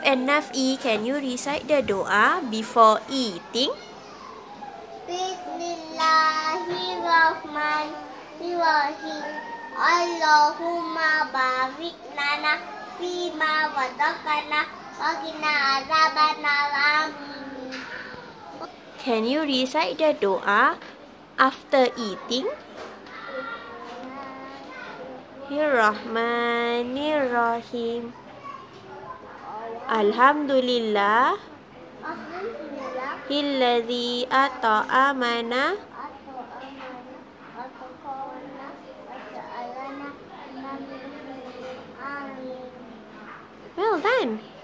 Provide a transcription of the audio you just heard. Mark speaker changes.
Speaker 1: And Nafi, can you recite the doa before eating?
Speaker 2: Bismillahirrahmanirrahim. Allahumma barik lana fima wadakana wa qina azabannar. Amin.
Speaker 1: Can you recite the doa after eating? Bismillahirrahmanirrahim. Alhamdulillah.
Speaker 2: Alhamdulillah.
Speaker 1: Hilladhi ata'amana. Well done.